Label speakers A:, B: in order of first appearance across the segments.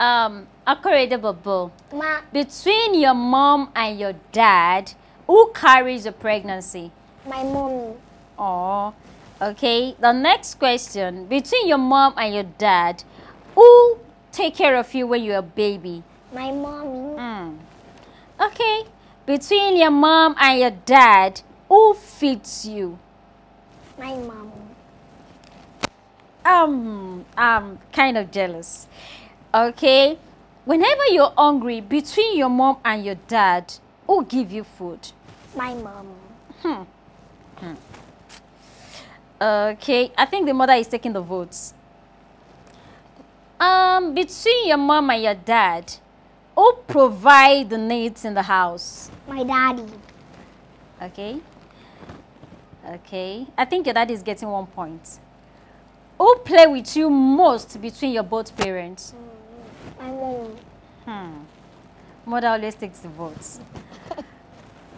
A: Um, Akorede Bobo,
B: Ma,
A: between your mom and your dad, who carries the pregnancy?
B: my mom.
A: Oh, okay. The next question, between your mom and your dad, who take care of you when you're a baby?
B: My mommy.
A: Hmm. Okay. Between your mom and your dad, who feeds you?
B: My mom.
A: Um, I'm kind of jealous. Okay. Whenever you're hungry, between your mom and your dad, who give you food?
B: My mom.
A: Hmm. Hmm. Okay, I think the mother is taking the votes. Um, between your mom and your dad, who provide the needs in the house?
B: My daddy.
A: Okay. Okay. I think your dad is getting one point. Who play with you most between your both parents?
B: My mommy.
A: Hmm. Mother always takes the votes.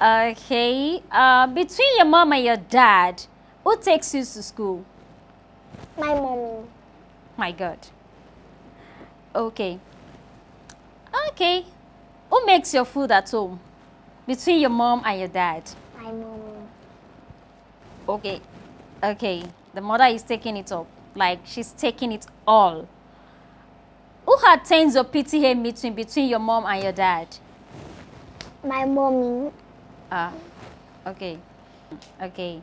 A: okay. Uh, between your mom and your dad, who takes you to school?
B: My mommy.
A: My God. Okay. Okay. Who makes your food at home? Between your mom and your dad.
B: My mommy.
A: Okay. Okay. The mother is taking it up. Like she's taking it all. Who attends your PTA meeting between your mom and your dad?
B: My mommy.
A: Ah, okay. Okay.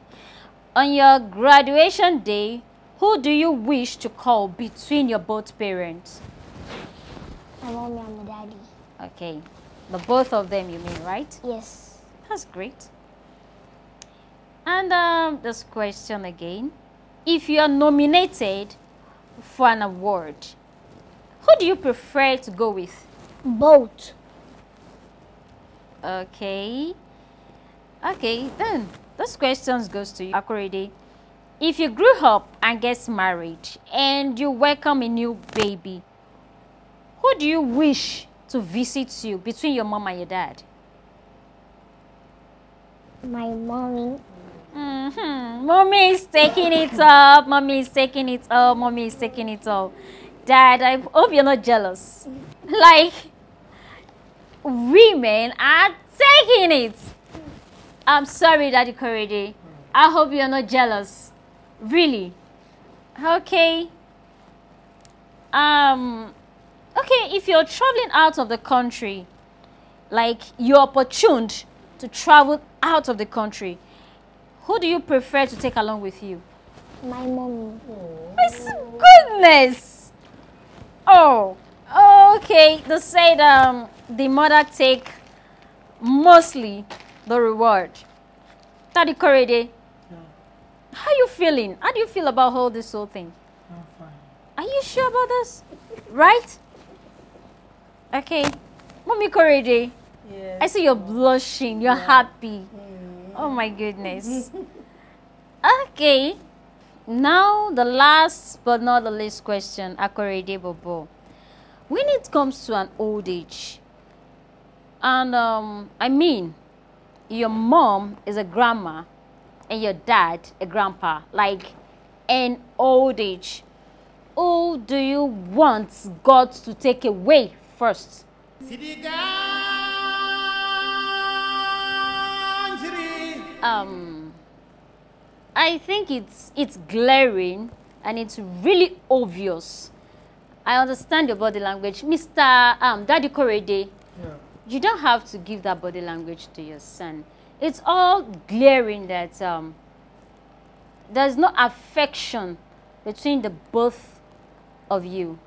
A: On your graduation day, who do you wish to call between your both parents?
B: My mommy and my daddy.
A: Okay. The both of them, you mean, right?
B: Yes.
A: That's great. And um, this question again. If you are nominated for an award, who do you prefer to go with?
B: Both.
A: Okay. Okay, then this questions goes to you, Akorede. If you grew up and get married and you welcome a new baby, who do you wish to visit you between your mom and your dad?
B: My mommy.
A: Mm-hmm. Mommy is taking it up. Mommy is taking it up. Mommy is taking it up. Dad, I hope you're not jealous. Like, women are taking it. I'm sorry, Daddy Korede. I hope you're not jealous. Really. Okay. Um, okay, if you're traveling out of the country, like you're opportuned to travel out of the country, who do you prefer to take along with you?
B: My mommy.
A: My goodness! Oh, okay. They said um, the mother take mostly the reward. Daddy Korede,
C: Yeah,
A: how you feeling? How do you feel about all this whole thing?
C: I'm fine.
A: Are you sure about this? Right? Okay. Mommy Korede,
C: Yeah.
A: I see you're blushing. You're
C: Yeah.
A: happy.
C: Mm.
A: Oh my goodness. okay. Now the last but not the least question, Akorede Bobo. When it comes to an old age, and um, I mean, your mom is a grandma and your dad a grandpa, like an old age, who do you want God to take away first? um i think it's it's glaring and it's really obvious i understand your body language mr um daddy korede
C: Yeah.
A: you don't have to give that body language to your son it's all glaring that um there's no affection between the both of you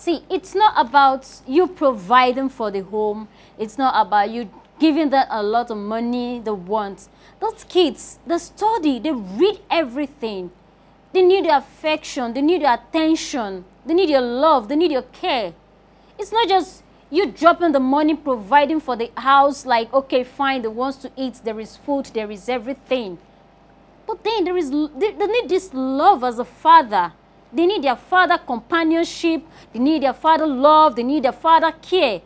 A: see, it's not about you providing for the home. It's not about you giving them a lot of money they want. Those kids, they study, they read everything. They need your affection, they need your attention, they need your love, they need your care. It's not just you dropping the money, providing for the house, like, okay, fine, they wants to eat, there is food, there is everything. But then there is, they, they need this love as a father. They need their father companionship. They need their father love. They need their father care.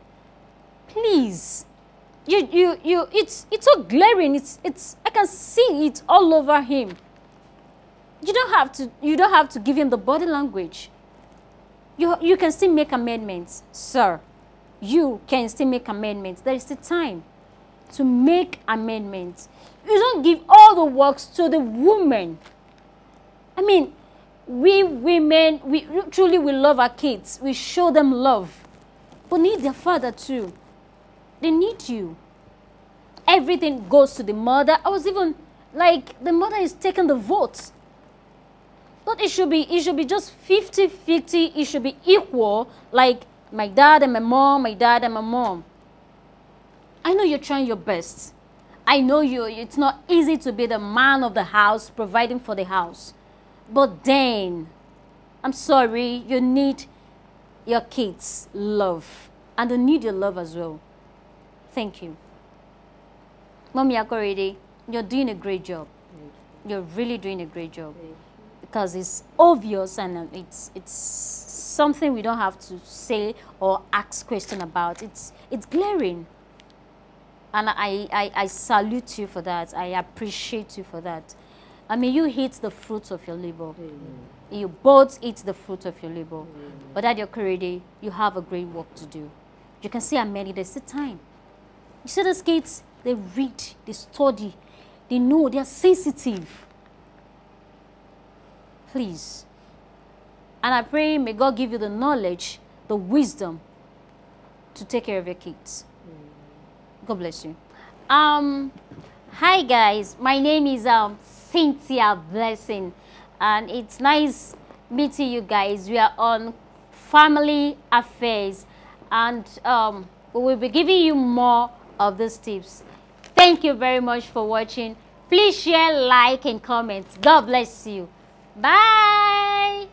A: Please, you, you, you. It's, it's so glaring. It's, it's. I can see it all over him. You don't have to. You don't have to give him the body language. You, you can still make amendments, sir. You can still make amendments. There is the time to make amendments. You don't give all the works to the woman. I mean, we women, we truly we love our kids. We show them love. But need their father too. They need you. Everything goes to the mother. I was even like the mother is taking the votes. But it should be it should be just 50-50. It should be equal. Like my dad and my mom, my dad and my mom. I know you're trying your best. I know you it's not easy to be the man of the house providing for the house. But then I'm sorry, you need your kids' love. And they need your love as well. Thank you. Mommy Akorede, you're doing a great job. You're really doing a great job. Because it's obvious and uh, it's, it's something we don't have to say or ask question about. It's, it's glaring. And I, I, I salute you for that. I appreciate you for that. I mean, you eat the fruits of your labor. You both eat the fruit of your labor. But at your career, day, you have a great work to do. You can see how many, there's the time. You see those kids, they read, they study, they know, they are sensitive. Please. And I pray, may God give you the knowledge, the wisdom to take care of your kids. Mm. God bless you. Um, hi guys, my name is um, Cynthia Blessing. And it's nice meeting you guys. We are on family affairs. And um, we will be giving you more of these tips. Thank you very much for watching. Please share, like, and comment. God bless you. Bye.